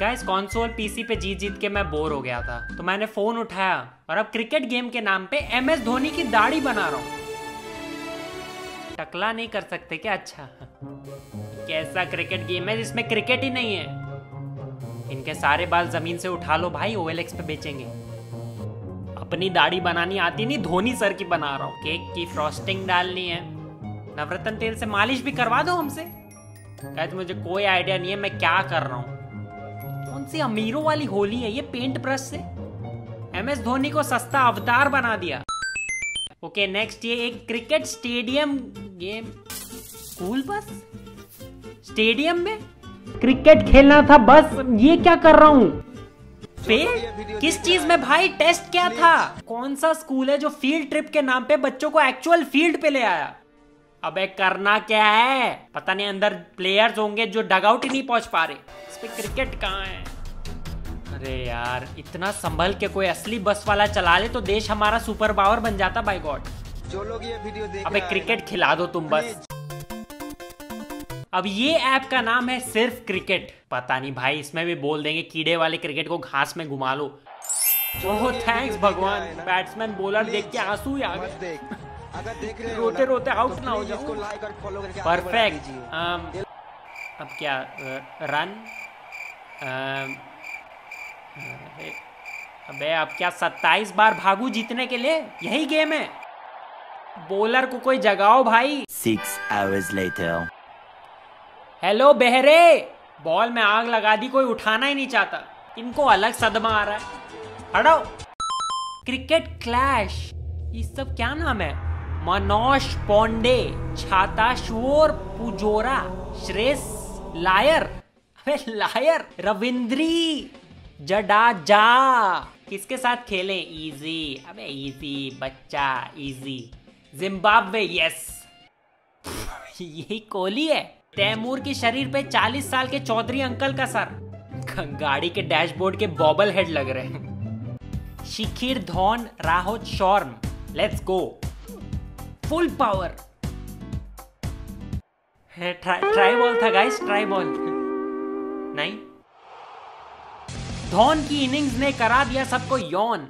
Guys console PC पे जीत जीत के मैं बोर हो गया था। तो मैंने फ़ोन उठाया और अब क्रिकेट गेम के नाम पे एम एस धोनी की दाढ़ी बना रहा हूँ। टकला नहीं कर सकते क्या? अच्छा। कैसा क्रिकेट गेम है जिसमें क्रिकेट ही नहीं है? इनके सारे बाल ज़मीन से उठा लो भाई ओएलएक्स पे बेचेंगे। अपनी दाढ़ी बनानी आती नहीं, धोनी सर की बना रहा हूँ। केक की फ्रॉस्टिंग डालनी है। नवरत्न तेल से मालिश भी करवा दो हमसे। कहते मुझे कोई आइडिया नहीं है मैं क्या कर रहा हूँ। सी अमीरों वाली होली है ये पेंट ब्रश से। एम एस धोनी को सस्ता अवतार बना दिया। ओके okay, नेक्स्ट ये एक cricket stadium game school bus stadium में? क्रिकेट खेलना था बस ये क्या कर रहा हूँ? किस चीज़ में भाई? टेस्ट क्या था? कौन सा स्कूल है जो फ़ील्ड ट्रिप के नाम पे बच्चों को एक्चुअल फ़ील्ड पे ले आया? अबे करना क्या है? पता नहीं अंदर प्लेयर्स होंगे जो डगआउट ही नहीं पहुँच पा रहे। इस पे क्रिकेट कहाँ है? अरे यार इतना संभल के कोई असली बस वाला चला ले तो देश हमारा सुपर पावर बन जाता बाय गॉड जो लोग ये वीडियो देख अबे क्रिकेट खिला दो तुम बस। अब ये ऐप का नाम है सिर्फ़ क्रिकेट पता नहीं भाई इसमें भी बोल देंगे कीड़े वाले क्रिकेट को घास में घुमा लो। ओह थैंक्स भगवान। बैट्समैन बॉलर देख के आँसू ही आ गए। अगर देख रहे रोते रोते आउट तो ना हो जाओ लाइक और फॉलो करके परफेक्ट दीजिए। अब क्या रन अबे अब क्या 27 बार भागू जीतने के लिए? यही गेम है। बॉलर को कोई जगाओ भाई। Six hours later. हेलो बहरे! बॉल में आग लगा दी कोई उठाना ही नहीं चाहता। इनको अलग सदमा आ रहा है। हटाओ। क्रिकेट क्लैश ये सब क्या नाम है? मनोज पौंडे छाता शोर पुजोरा श्रेष लायर। अबे लायर रविंद्री! जडाजा किसके साथ खेलें? इजी अबे इजी बच्चा इजी जिम्बाब्वे यस यही कोहली है। तैमूर के शरीर पे 40 साल के चौधरी अंकल का सर। गाड़ी के डैशबोर्ड के बॉबल हेड लग रहे हैं। Shikhar Dhawan Rahul Sharma. Let's go full power try ball था गाइस ट्राई बॉल नहीं? धौन की इनिंग्स ने करा दिया सबको यौन।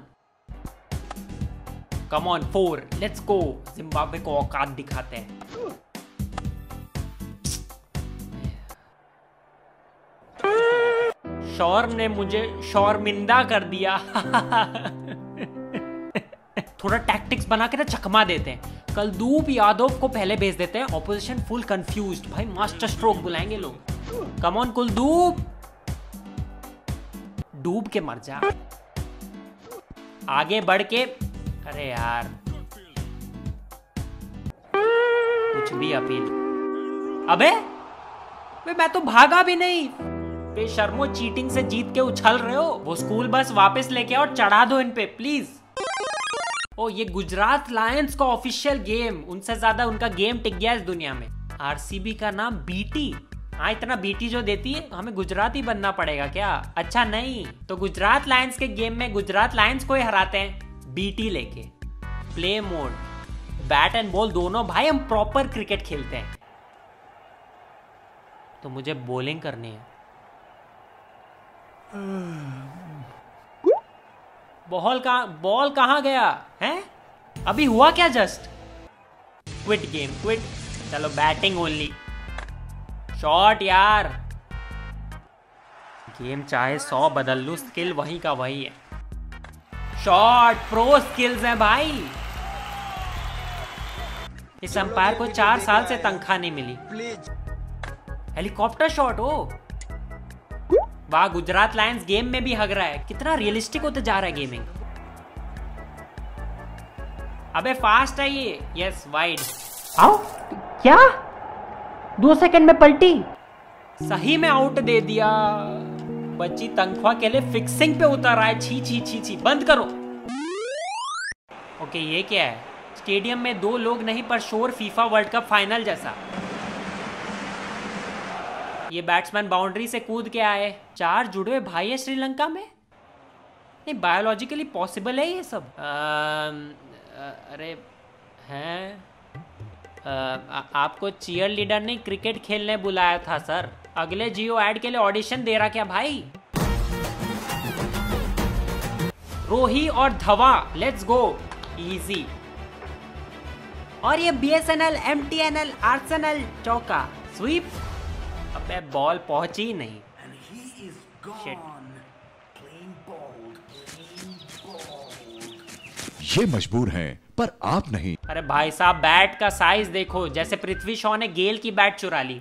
Come on four let's go Zimbabwe को औकात दिखाते हैं। शौर ने मुझे शौरमिंदा कर दिया। थोड़ा टैक्टिक्स बना के ना चकमा देते हैं। कलदूप यादव को पहले भेज देते हैं। ऑपोजिशन फुल कंफ्यूज्ड भाई मास्टर स्ट्रोक बुलाएँगे लोग। Come on Kuldeep. डूब के मर जा। आगे बढ़ के, अरे यार। कुछ भी अपील। अबे मैं तो भागा भी नहीं। बेशर्मो चीटिंग से जीत के उछल रहे हो। वो स्कूल बस वापस लेके आओ चढ़ा दो इन पे प्लीज़ ओ, ये गुजरात लायंस का ऑफिशियल गेम उनसे ज़्यादा उनका गेम टिक गया इस दुनिया में। आरसीबी का नाम बीटी हाँ इतना बीटी जो देती है, हमें गुजरात ही बनना पड़ेगा क्या? अच्छा नहीं तो गुजरात लायंस के गेम में गुजरात लायंस को ही हराते हैं, बीटी लेके। Play mode bat and ball दोनों, भाई, हम प्रॉपर क्रिकेट खेलते हैं। तो मुझे बॉलिंग करनी है। बॉल कहाँ बॉल कहाँ गया? है? अभी हुआ क्या जस्ट क्विट गेम क्विट चलो बैटिंग ओनली शॉट यार। गेम चाहे सौ बदल लू स्किल वही का वही है। शॉट प्रो स्किल्स हैं भाई। इस अंपायर को चार साल से तनख्वाह नहीं मिली। हेलीकॉप्टर शॉट हो वाह, गुजरात लायंस गेम में भी हग रहा है। कितना रियलिस्टिक होते जा रहा है गेमिंग अबे फास्ट है ये। यस वाइड आओ क्या? दो सेकंड में पलटी। सही में आउट दे दिया। बच्ची तनख्वाह के लिए फिक्सिंग पे उतर है छी छी छी छी बंद करो। ओके ये क्या है? स्टेडियम में दो लोग नहीं पर शोर फीफा वर्ल्ड कप फाइनल जैसा। ये बैट्समैन बाउंड्री से कूद के आए। चार जुड़वे भाई है श्रीलंका में? नहीं बायोलॉजिकली पॉसिबल है ये सब। अम, अ, अरे हैं? आ- आपको चीयर लीडर ने क्रिकेट खेलने बुलाया था सर अगले जियो एड के लिए ऑडिशन दे रहा क्या भाई? रोही और धवा लेट्स गो इजी और ये B S N L M T N L Arsenal चौका. स्वीप अब बॉल पहुँची नहीं. ये मजबूर हैं, पर आप नहीं। अरे भाई साहब बैट का साइज़ देखो, जैसे पृथ्वी शॉ ने गेल की बैट चुरा ली।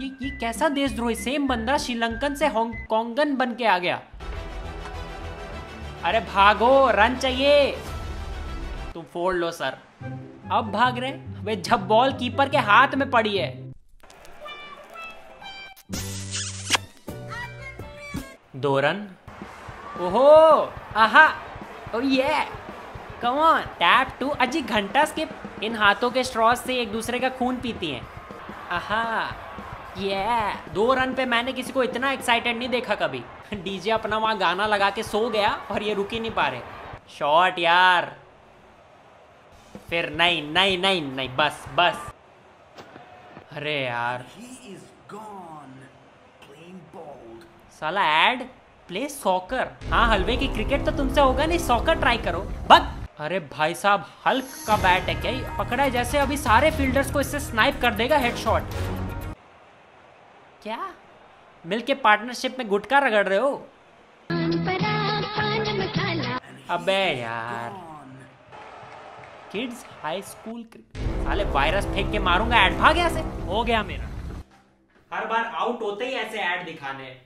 ये ये कैसा देशद्रोही सेम बंदा श्रीलंकन से हांगकांगन बन के आ गया। अरे भागो रन चाहिए। तुम फोड़ लो सर अब भाग रहे वे जब बॉल कीपर के हाथ में पड़ी है। दो रन ओहो, आहा ओ ये कम ऑन टैप टू अजी घंटा स्किप इन हाथों के स्ट्रॉस से एक दूसरे का खून पीती हैं। आहा ये दो रन पे मैंने किसी को इतना एक्साइटेड नहीं देखा कभी। डीजे अपना वहाँ गाना लगा के सो गया और ये रुक ही नहीं पा रहे। शॉट यार। फिर नहीं नहीं नहीं नहीं बस बस। अरे यार। साला एड प्ले सॉकर हाँ हलवे की क्रिकेट तो तुमसे होगा नहीं सॉकर ट्राई करो। बग अरे भाई साहब हल्क का बैट है क्या? पकड़ा है जैसे अभी सारे फील्डर्स को इससे स्नाइप कर देगा हेडशॉट क्या? मिलके पार्टनरशिप में गुटका रगड़ रहे हो? अबे यार। किड्स हाई स्कूल साले वायरस फेंक के मारूँगा ऐड भाग यहाँ से। हो गया मेरा। हर बार आउट होते ही ऐसे ऐड दिखाने।